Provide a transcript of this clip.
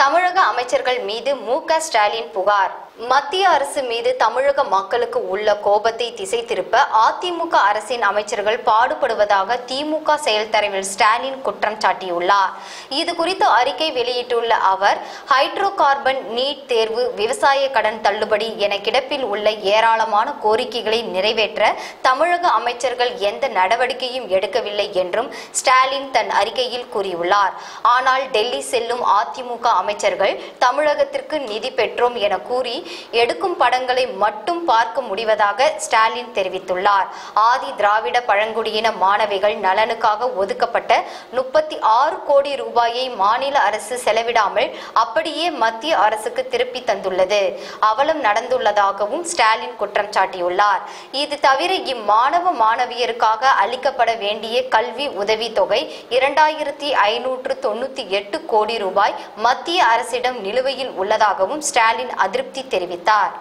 தமிழக அமைச்சர்கள் மீது மு க ஸ்டாலின் புகார். மத்திய அரசு மீது தமிழக மக்களுக்கு உள்ள கோபத்தை திசை திருப்ப அதிமுக அரசின் அமைச்சர்கள் பாடுபடுவதாக திமுக செயல் தலைவர் ஸ்டாலின் குற்றம் சாட்டியுள்ளார். இது குறித்து அறிக்கை வெளியிட்டுள்ள அவர் ஹைட்ரோ கார்பன் நீட் தேர்வு விவசாய கடன் தள்ளுபடி என கிடப்பில் உள்ள ஏராளமான கோரிக்கைகளை நிறைவேற்ற தமிழக அமைச்சர்கள் எந்த நடவடிக்கையும் எடுக்கவில்லை என்றும் ஸ்டாலின் தன் அறிக்கையில் கூறியுள்ளார். ஆனால் டெல்லி செல்லும் அதிமுக அமைச்சர்கள் தமிழகத்திற்கு நிதி பெற்றோம் என கூறி எடுக்கும் படங்களை மட்டும் பார்க்க முடிவதாக ஸ்டாலின் தெரிவித்துள்ளார். ஆதி திராவிட பழங்குடியின மாணவிகள் நலனுக்காக ஒதுக்கப்பட்ட முப்பத்தி ஆறு கோடி ரூபாயை மாநில அரசு செலவிடாமல் அப்படியே மத்திய அரசுக்கு திருப்பி தந்துள்ளது. அவலம் நடந்துள்ளதாகவும் ஸ்டாலின் குற்றம் சாட்டியுள்ளார். இது தவிர இம்மாணவ மாணவியருக்காக அளிக்கப்பட வேண்டிய கல்வி உதவித் தொகை இரண்டாயிரத்தி ஐநூற்று தொண்ணூத்தி எட்டு கோடி ரூபாய் மத்திய மத்திய அரசிடம் நிலுவையில் உள்ளதாகவும் ஸ்டாலின் அதிருப்தி தெரிவித்தார்.